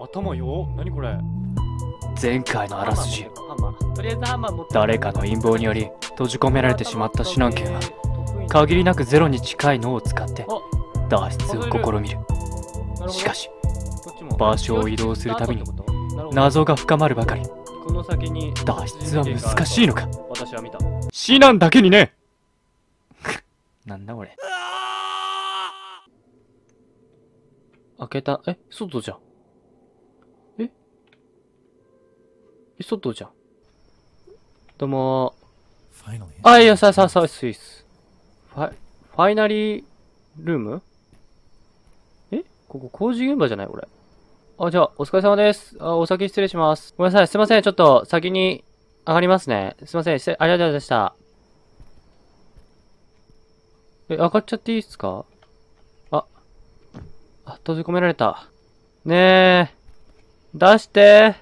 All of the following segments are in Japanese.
頭よ。何これ。前回のあらすじ。誰かの陰謀により閉じ込められてしまったシナン県は限りなくゼロに近い脳を使って脱出を試みる。しかし場所を移動するたびに謎が深まるばかり。脱出は難しいのか？シナンだけにね。なんだこれ。開けた。え外じゃんええ外じゃんどうも.あいやさささスイスファイファイナリールーム？え？ここ工事現場じゃない？これあ、じゃあ、お疲れ様です。あ、お先失礼します。ごめんなさい。すいません。ちょっと、先に上がりますね。すいません。失礼ありがとうございました。え、上がっちゃっていいっすか？あ、あ、閉じ込められた。ねえ、出して。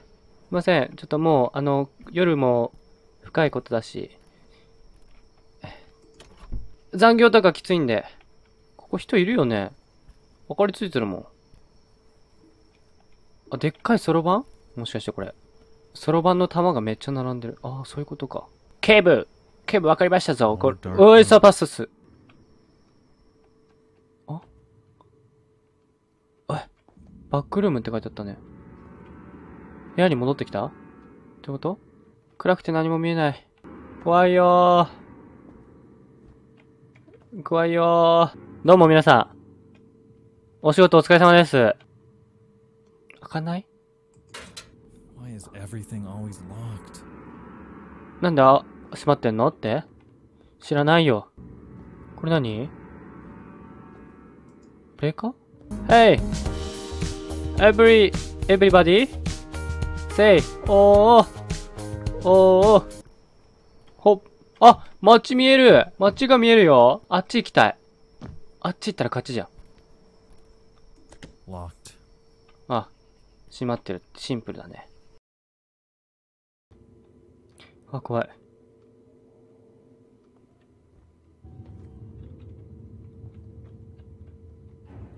すいません。ちょっともう、あの、夜も深いことだし。残業とかきついんで。ここ人いるよね。明かりついてるもん。あ、でっかいそろばん？もしかしてこれ。そろばんの玉がめっちゃ並んでる。ああ、そういうことか。警部警部わかりましたぞ。これ、Dark おい、サパスス。あ？おい、バックルームって書いてあったね。部屋に戻ってきた？ってこと？暗くて何も見えない。怖いよー。怖いよー。どうも皆さん。お仕事お疲れ様です。開かない?なんであ閉まってんの？って？知らないよ。これ何？プレイか ?Hey! Every, everybody? Say, おーおーほっ、あ街見える街が見えるよあっち行きたい。あっち行ったら勝ちじゃん。Locked. あ、閉まってる。シンプルだね。あ、怖い。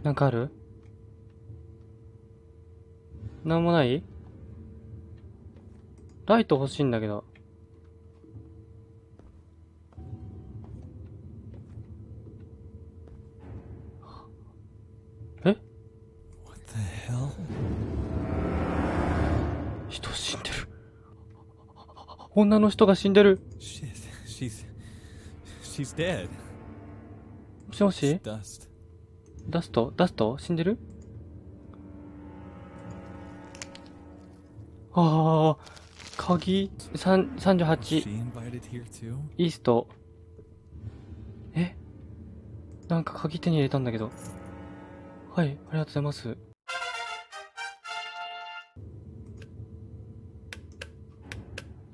なんかある？なんもない？ライト欲しいんだけど。え?人死んでる。女の人が死んでる。もしもし？ダストダスト死んでる？ああ、鍵、三 Was 38、she invited here too? イースト。え？なんか鍵手に入れたんだけど。はい、ありがとうございます。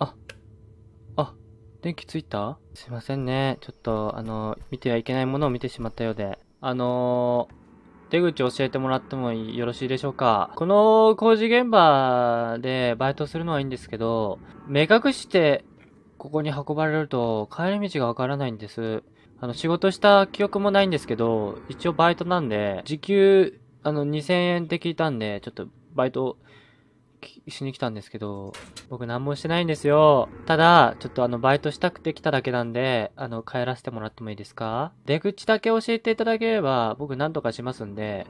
あ、あ、電気ついた？すいませんね。ちょっと、あの、見てはいけないものを見てしまったようで。あの出口教えてもらってもよろしいでしょうか？この工事現場でバイトするのはいいんですけど、目隠してここに運ばれると帰り道がわからないんです。あの、仕事した記憶もないんですけど、一応バイトなんで、時給、あの、2000円って聞いたんで、ちょっとバイトしに来たんですけど、僕何もしてないんですよ。ただ、ちょっとあの、バイトしたくて来ただけなんで、あの、帰らせてもらってもいいですか？出口だけ教えていただければ、僕何とかしますんで。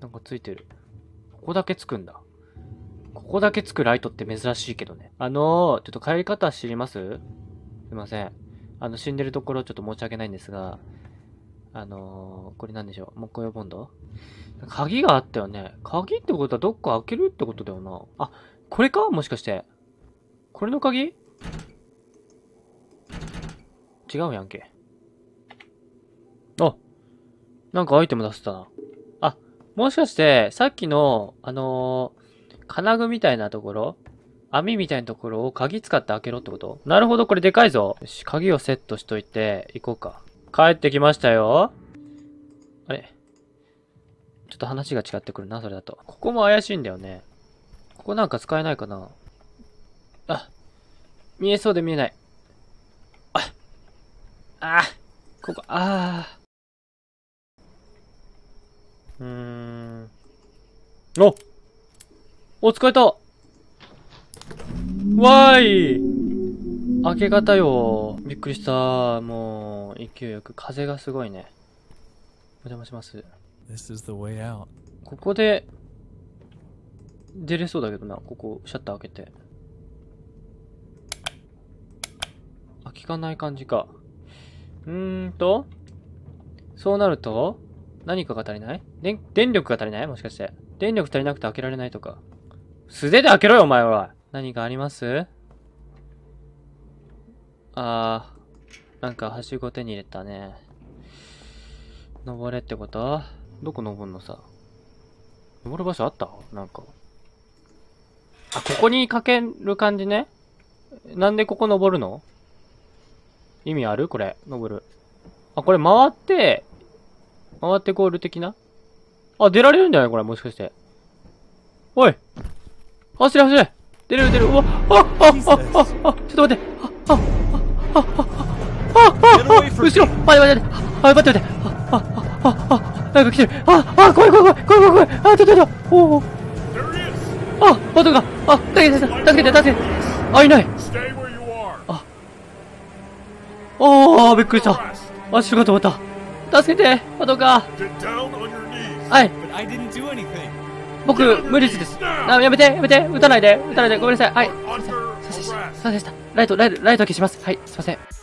なんかついてる。ここだけつくんだ。ここだけつくライトって珍しいけどね。あのー、ちょっと帰り方知ります？すいません。あの、死んでるところちょっと申し訳ないんですが、あのー、これなんでしょう木工用ボンド？鍵があったよね。鍵ってことはどっか開けるってことだよな。あ、これか？もしかして。これの鍵？違うやんけ。あ、なんかアイテム出せたな。あ、もしかして、さっきの、あのー金具みたいなところ？網みたいなところを鍵使って開けろってこと？なるほど、これでかいぞ。よし、鍵をセットしといて、行こうか。帰ってきましたよ。あれ？ちょっと話が違ってくるな、それだと。ここも怪しいんだよね。ここなんか使えないかなあ、見えそうで見えない。あ、あ、ここ、あー。うーん。おお、使えたわーい明け方よ。びっくりした。もう、勢いよく。風がすごいね。お邪魔します。This is the way out. ここで、出れそうだけどな。ここ、シャッター開けて。あ、効かない感じか。うーんと、そうなると、何かが足りない？電、電力が足りない？もしかして。電力足りなくて開けられないとか。素手で開けろよ、お前は。何かあります？あー、なんか、はしご手に入れたね。登れってこと？どこ登んのさ？登る場所あった？なんか。あ、ここにかける感じね？なんでここ登るの？意味ある？これ、登る。あ、これ回って、回ってゴール的な？あ、出られるんじゃない？これ、もしかして。おい走れ走れ出れる出れるうわああああああちょっと待ってああああああああ後ろ待って待って待ってあ、待って待ってあ、あ、あ、あ、なんか来てるあ、あ、怖い怖い怖い怖い怖いあ、ちょっとおお!あ、バトがあ、助けて助けて助けてあ、いない.おー、びっくりした Rest. 足が止まった助けてバトが Get down on your knees. はい.僕、無理です。あ、やめて、やめて、撃たないで、撃たないで、ごめんなさい。はい。そう。でした。ライト、ライト、ライト消します。はい、すいません。